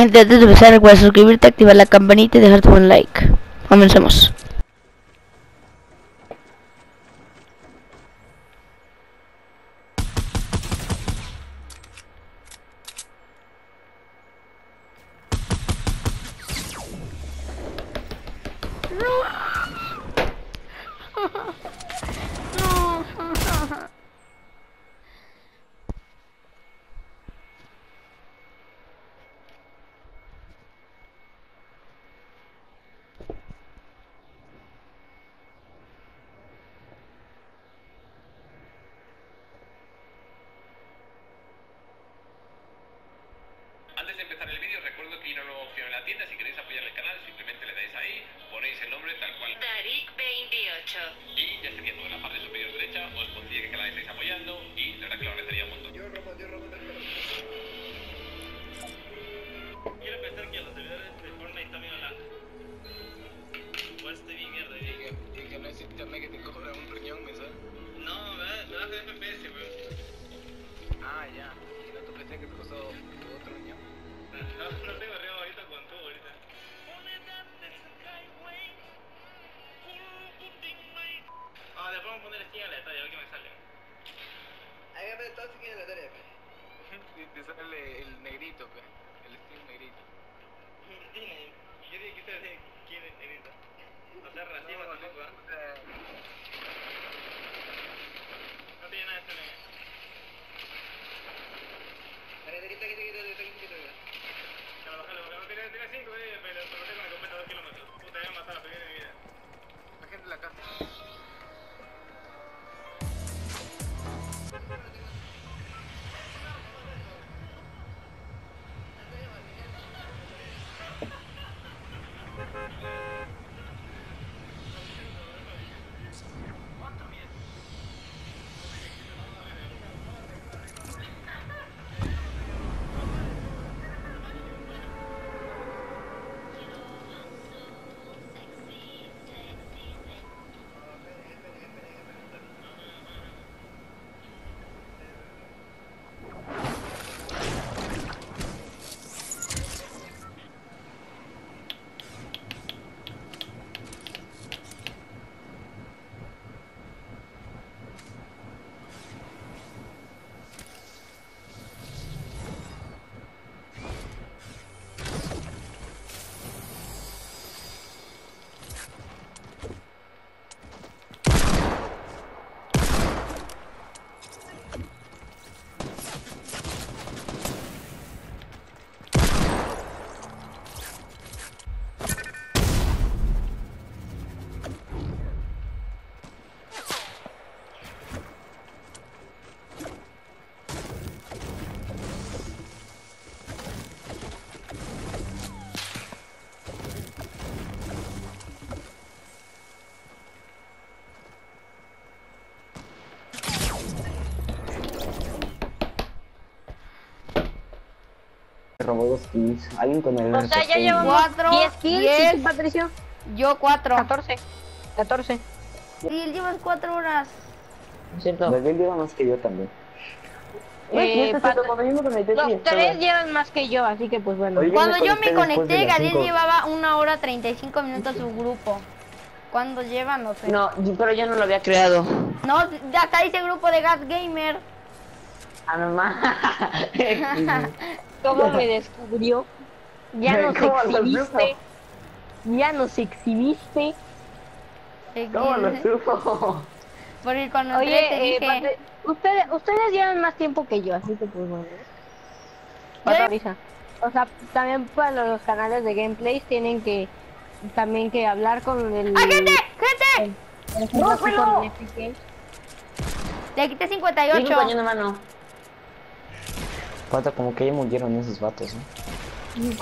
Gente, antes de empezar recuerda suscribirte, activar la campanita y dejar tu buen like. Comencemos. Te sale el negrito, pe. El steel negrito. Yo dije que ustedes quieren negrito. O sea, racimo tampoco, ¿ah? Eh, No tiene nada de eso, no tiene, tiene cinco, eh, pero tengo que completar dos kilómetros. Puta, me voy a matar la primera de mi vida. La gente en la casa. Robó dos kills. Alguien con el O sea, ya RPG. llevamos Cuatro, 10 kills, diez. ¿sí, Patricio? Yo cuatro. 14. 14. Y él llevas cuatro horas. Es cierto. Bebé lleva más que yo también. Eh, Oye, Pat- cuando yo me conecté, sí, Los tres llevan más que yo, así que pues bueno. Oye, Cuando yo me conecté, Gadiel cinco. llevaba una hora 35 minutos su grupo. ¿Cuándo lleva? No sé. No, pero yo no lo había creado. No, ya está ese grupo de Gas Gamer. Ah, mamá. ¿Cómo me descubrió? Ya nos ¿Cómo lo exhibiste. Ya nos exhibiste. ¿Cómo lo supo? Porque cuando entré te Oye, eh, dije... Ustedes, ustedes llevan más tiempo que yo, así que pues bueno. Otra. O sea, también para los canales de gameplays tienen que también que hablar con el... ¡Ah, gente! ¡Gente! con el Epic Games. Le quité 58. mano. Pata, como que ya murieron esos vatos, ¿no?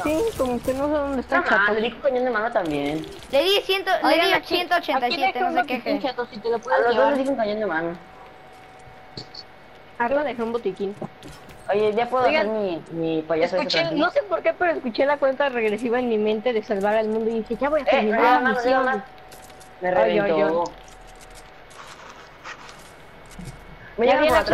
Sí, como que no sé dónde está el chato. Rico cañón de mano también. Le di, ciento, le di aquí- 187, aquí no un queje. botiquín, chato, si te lo A los dos les di un cañón de mano. Arla dejó un botiquín. Oye, ya puedo Oigan, hacer mi, mi payaso Escuché, tranquilo. no sé por qué, pero escuché la cuenta regresiva en mi mente de salvar al mundo y dije, ya voy a Eh, terminar lleva la misión. Me Ay, ay, reventó. ay. Me Ya viene aquí.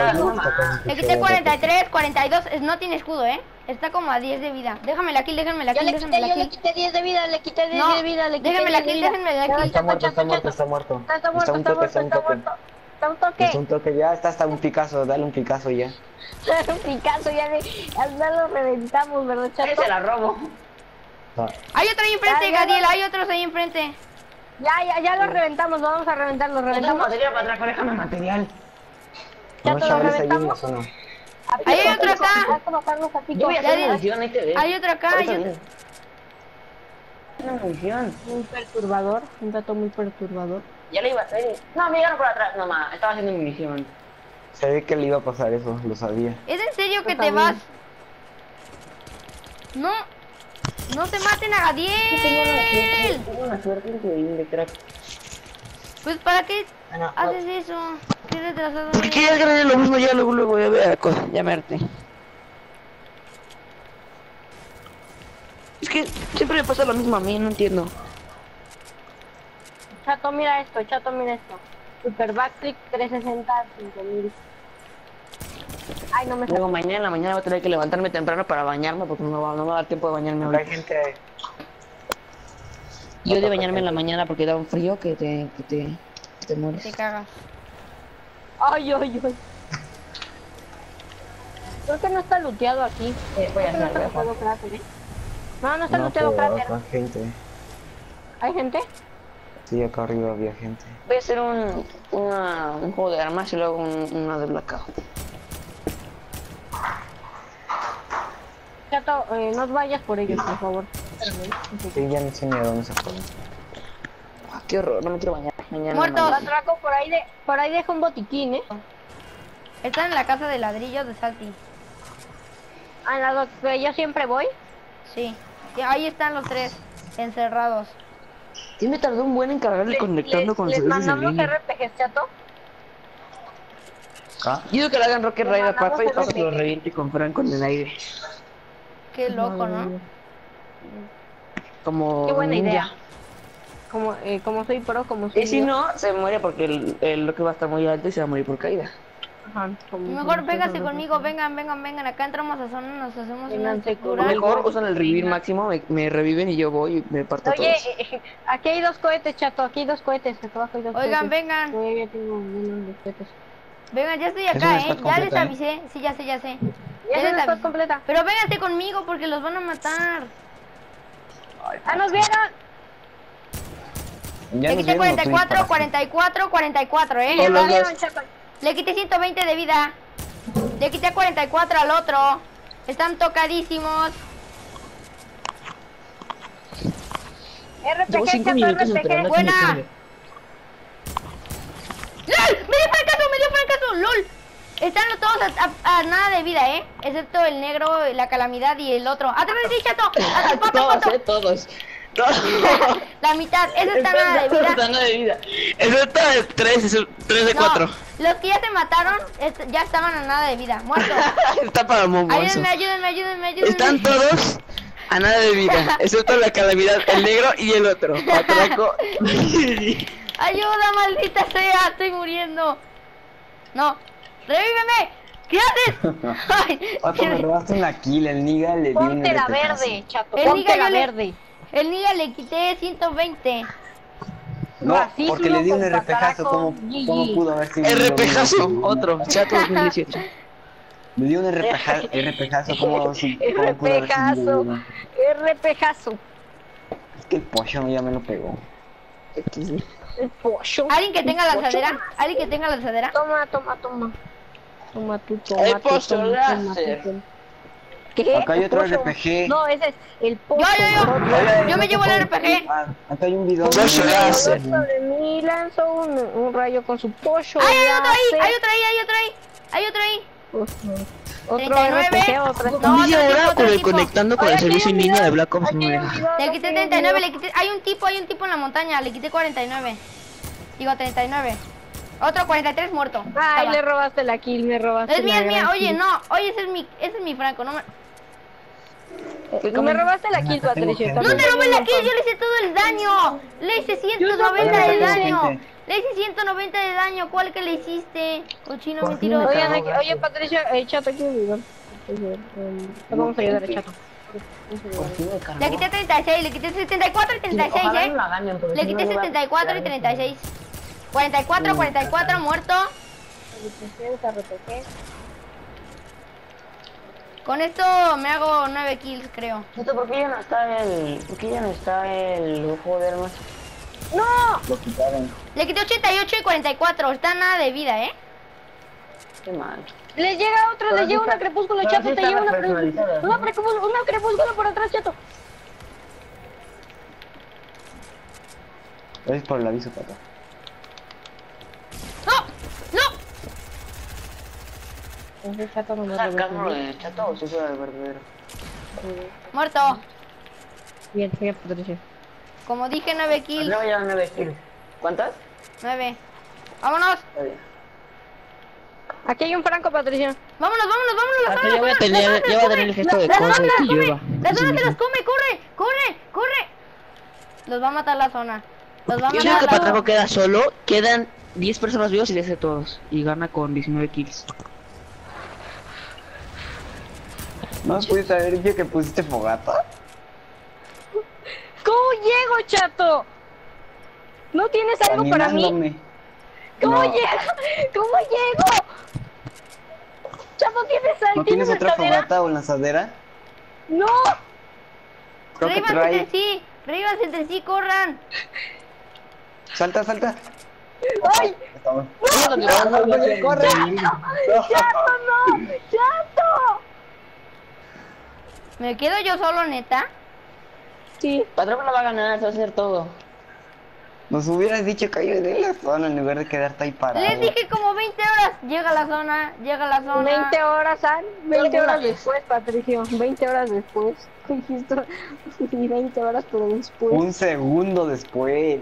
Le quité 43, 42. es- No tiene escudo, ¿eh? Está como a 10 de vida. Déjame la kill, déjame la kill, le déjame quité, la yo le quité 10 de vida, le quité 10 No, de vida, le quité déjenme 10 la de kill, vida. déjenme la kill. Está muerto, está muerto, está muerto. Está, está muerto, está muerto, está muerto. Está un toque. Está un toque, ya está hasta un Picasso, dale un Picasso ya. un Picasso, ya, le, ya lo reventamos, ¿verdad, chato? la robo. Ah, Hay otro ahí enfrente, Gadiel, hay otros ahí enfrente. Ya, ya, ya lo reventamos, vamos a reventar, lo reventamos. material para atrás, déjame material. Ya No, te lo chavales, ahí reventamos. uno. A pico, Ahí hay otro acá. Yo voy a hacer munición, ahí te. Hay otro acá, hay otro. Una munición. Muy perturbador, un dato muy perturbador. Ya le iba a hacer. No, me llegaron por atrás, no más. Estaba haciendo munición. Sabía que le iba a pasar eso, lo sabía. ¿Es en serio que te vas? No. No te maten a Gadiel. Tengo una suerte increíble, crack. Pues para qué Ah, haces eso? Qué retrasado. ¿Por qué ya gané lo mismo? Ya luego, luego ya vea cosa, ya verte. Es que siempre me pasa lo mismo a mí, no entiendo. Chato, mira esto, chato, mira esto. Super backflip 360 5000. Ay, no me Luego salió. mañana en la mañana voy a tener que levantarme temprano para bañarme porque no me va, no me va a dar tiempo de bañarme Hay ahorita. gente. Yo de bañarme en la mañana porque da un frío que te, que te, que te mueres. Te cagas. Ay, ay, ay. Creo que no está looteado aquí. Eh, voy a que no hacer, está voy a ¿eh? No, no está No, looteado cráter. acá gente. ¿Hay gente? Sí, acá arriba había gente. Voy a hacer un, una, un juego de armas y luego un, una de blackout. Chato, eh, no vayas por ellos, por favor. Sí, ya no sé ni a dónde se fue. Ah, qué horror, no me quiero bañar. Mañana Muertos. mañana. Atraco por ahí de, por ahí deja un botiquín, ¿eh? Están en la casa de ladrillos de Salty. A la que yo siempre voy. Sí. Y ahí están los tres encerrados. Sí me tardó un buen en cargarle conectando les, con les mandamos. RPGs, chato. ¿Ah? Yo digo que le hagan Rocket Les Ride a mandamos Paco y RPG. se lo reviente con Franco en el aire. Qué loco, ¿no? Como Qué buena ninja. idea. Como, eh, como soy pro, como soy Y si yo. no, se muere porque el, el bloque va a estar muy alto y se va a morir por caída. Ajá, como- Mejor pro. conmigo, vengan, vengan, vengan. Acá entramos a zona, nos hacemos una conmigo. Mejor usan el revivir máximo, me, me reviven y yo voy y me parto Oye, todos. eh, eh, aquí hay dos cohetes, chato. Aquí hay dos cohetes. Acá abajo hay dos Oigan, cohetes. vengan, Yo ya tengo unos dos cohetes. vengan, ya estoy Es acá, ¿eh? Ya les ¿eh? avisé, sí, ya sé, ya sé. Ya Ya es les avisé. completa. Pero vénganse conmigo porque los van a matar. ¡Ah, nos vieron! Ya Le quité vieron, ¿o tú 44, disparaste? 44, 44, ¿eh? Chato. Le quité 120 de vida. Le quité 44 al otro. Están tocadísimos. Llevo RPG, 5 chato, minutos RPG. esperando a que me Buena. ¡LOL! ¡Me dio fracaso! ¡Me dio fracaso! ¡LOL! Están todos a, a- a nada de vida, ¿eh? Excepto el negro, la calamidad y el otro. ¡Atrás de ti, chato! ¡Atrás, pato, Todos, eh, todos. La mitad, eso está nada de vida. Está nada de vida. Eso está de 3, es 3 de No, 4. los que ya se mataron est- ya estaban a nada de vida, muertos. Está para Momo. Ayúdenme, ayúdenme, ayúdenme, ayúdenme. Están todos a nada de vida, excepto la calamidad, el negro y el otro. Patraco. Ayuda, maldita sea, estoy muriendo. No, revíveme. ¿Qué haces? Ay, Pato, me robaste una kill, el Niga le dio un Ponte la verde, chato. El Ponte Niga la verde. El niño le quité 120. No, Racismo porque le di un Patraco, ¿cómo. ¿cómo pudo haber sido? RPGazo, otro, chato 2018. Le di un RPGazo, RPGazo, ¿cómo, si- cómo pudo haber sido? RPGazo. Es que el pollo ya me lo pegó. El pollo. ¿Alguien que tenga pollo. lanzadera? ¿Alguien que tenga lanzadera? Toma, toma, toma. Toma tú, toma El tú, pollo láser. ¿Qué? Acá hay ¿El otro pollo? RPG. No, ese es el pollo. Yo, yo, yo. otro. Yo me llevo el RPG. Ah, acá hay un video. Pollo de- láser. Sobre mí lanzó un, un rayo con su pollo. ¡Ay, hay otro ahí! ¡Hay otro ahí! ¡Hay otro ahí! ¡Hay otro ahí! Otro 39. RPG, otro No, Media otro tipo, hora otro con el tipo. conectando con Oye, el aquí hay servicio en un línea de video, Black Ops aquí hay 9. un video, Le quité hay un 39, video. le quité... Hay un tipo, hay un tipo en la montaña. Le quité 49. Digo 39. Otro 43 muerto. Ay, Estaba. le robaste la kill, me robaste Es mía, la es mía. Oye, kill. no. Oye, ese es mi, ese es mi Franco. No me, Me robaste la kill, gente. no te robé la kill. Yo le hice todo el daño. Le hice 190 Hola, de daño. Le hice 190 de daño. ¿Cuál que le hiciste? Cochino fin mentiroso. gato. oye, Patricia, eh, chato aquí. Vamos a ayudar a Chato. Le quité 36, le quité 74 y 36, Ojalá eh. Le quité me va a 74 y quedar 36. 44, 44, muerto. Con esto me hago 9 kills, creo. Chato, ¿por qué ya no está el... ¿Por qué ya no está el juego de armas? ¡No! Lo quitaron. Le quité 88 y 44. Está nada de vida, eh. Qué mal. Les llega otro, Pero les llega una crepúsculo, pero Chato, sí te lleva una crepúsculo. Una crepúsculo, una crepúsculo por atrás, Chato. Gracias por el aviso, Pato. ¡No! ¡No! Ese Chato no me ¿Es sarcasmo de chato o si fuera de verdadero? Muerto. Bien, bien, Patricia. Como dije, 9 kills. No, ya 9 kills. ¿Cuántas? 9. Vámonos. Aquí hay un franco, Patricia. Vámonos, vámonos, vámonos. La Hasta zona, ya voy a la zona, tener- se voy a tener el come. gesto de cosas se que los come. llueva. La zona se los come. Corre, corre, corre. Los va a matar la zona. Los va a Yo digo matar que Patraco queda solo, quedan 10 personas vivos y le hace todos. Y gana con 19 kills. ¿No pudiste haber dicho que pusiste fogata? ¿Cómo llego, Chato? ¿No tienes algo para mí? ¿Cómo No. llego? ¿Cómo llego? Chato, ¿tienes algo? ¿No tienes otra lanzadera? fogata o lanzadera? No. Creo que Ríbanse entre sí. Ríbanse entre sí, corran. Salta, salta. ¡Ay! Estamos. ¡Corre! ¡Chato, no! ¡Chato! ¿Me quedo yo solo, neta? Sí. Patraco no va a ganar, se va a hacer todo. Nos hubieras dicho que yo de la zona en lugar de quedarte ahí parado. Les dije como 20 horas. Llega la zona, llega la zona. 20 horas, An. 20 horas después, Patricio. 20 horas después. Dijiste. Y 20 horas, pero después. Un segundo después.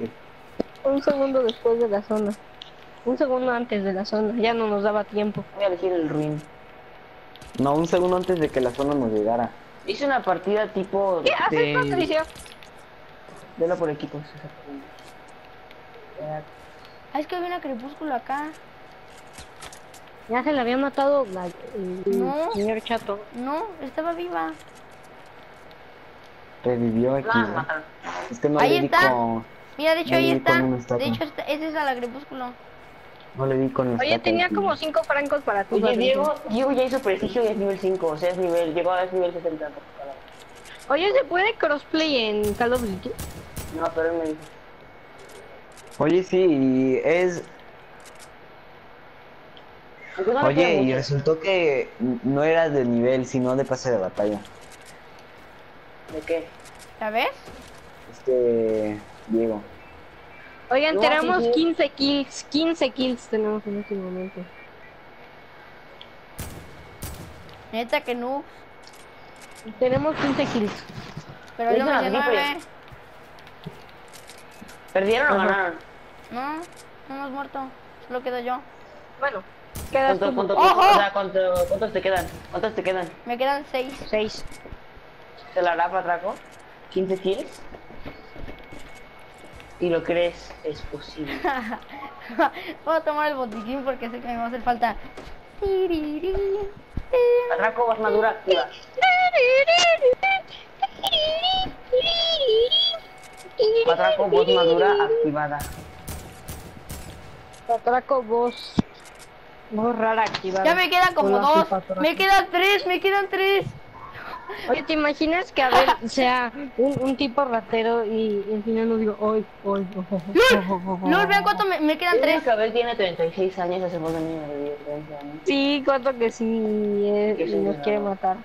Un segundo después de la zona. Un segundo antes de la zona. Ya no nos daba tiempo. Voy a elegir el ruin. No, un segundo antes de que la zona nos llegara. Hice una partida tipo ¿Qué haces, de... Patricio? Velo por equipos. Ah, es que había una crepúsculo acá. Ya se le había matado la, el, el No. señor Chato. No, estaba viva. Revivió aquí. ¿no? Es que no Ahí le está. con... Mira, de hecho No ahí está. De hecho, esta- esa es a la crepúsculo. No le di con Oye, tenía aquí. como 5 francos para ti. Oye. Diego, Diego ya hizo prestigio y es nivel 5, o sea, es nivel, llegó a es nivel 60. Oye, ¿se puede crossplay en Call of Duty? No, pero él me dijo. Oye, sí, es... Oye, y resultó que no era de nivel, sino de pase de batalla. ¿De qué? ¿Sabes? Este... Diego. Oigan, No, tenemos sí, sí. 15 kills. 15 kills tenemos en este momento. Neta que no. Tenemos 15 kills. Pero Yo yo me nueve. gripes. ¿Perdieron o ganaron? No, no hemos muerto. Solo quedo yo. Bueno, quedas ¿Cuánto, tú. cuánto, ¡Ojo! o sea, cuánto- ¿Cuántos te quedan? ¿Cuántos te quedan? Me quedan seis. 6. ¿Te la hará Patraco? ¿15 kills? ¿Y lo crees es posible? Voy a tomar el botiquín porque sé que me va a hacer falta. Patraco, vas madura, activa. Patraco, voz madura, activada. Atraco voz. Voz rara activada. Ya me quedan como dos. Me quedan tres, me quedan tres. Oye, ¿te imaginas que Abel sea un, un tipo ratero y, al final nos diga, hoy, hoy, No, vean cuánto me, me quedan Tres. que Abel tiene 36 años, hace voz de niño de 10, 20 años. Sí, cuánto que sí, eh, Que y sí, nos no. quiere matar.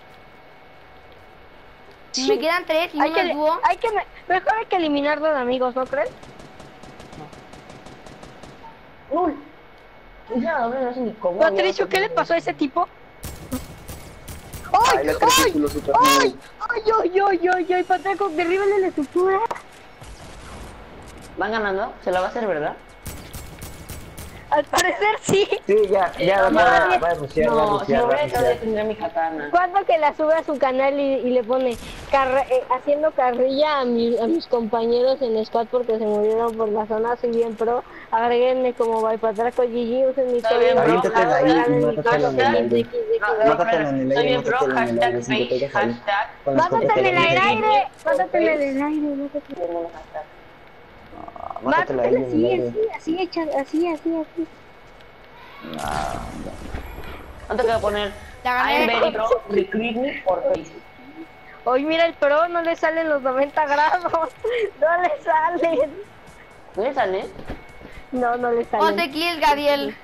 Me quedan tres y Hay uno que, dúo. hay que, mejor hay que eliminarlo de amigos, ¿no crees? ¡Uy! Esa doble no sé ni cómo. Patricio, ¿qué le pasó a ese tipo? ¡Ay! Ay, ¡Ay! ¡Ay! ¡Ay, ay, ay! Patraco, derríbale la estructura. Van ganando, se la va a hacer, ¿verdad? Al parecer sí. Sí, ya, ya, va, va, va a a No, si va a todavía rushear. tendría mi katana. Cuando que la sube a su canal y, y le pone carre- eh, haciendo carrilla a, mi- a mis compañeros en squad porque se murieron por la zona, soy bien pro. Agréguenme como Vaipatraco GG, usen mi Está mi mátatelo en el aire. XXX. Mátatelo en el Soy aire, en el aire, Mátate en el aire, mátate en el aire, mátate. Ah, ahí en Mátate el así, aire. así, así, así, así, así. No te voy a poner. La gané. I'm very pro, recruit me por Facebook. Hoy mira el pro, no le salen los 90 grados. No le salen. ¿No le sale? No, no le salen. 11 kills, Gadiel.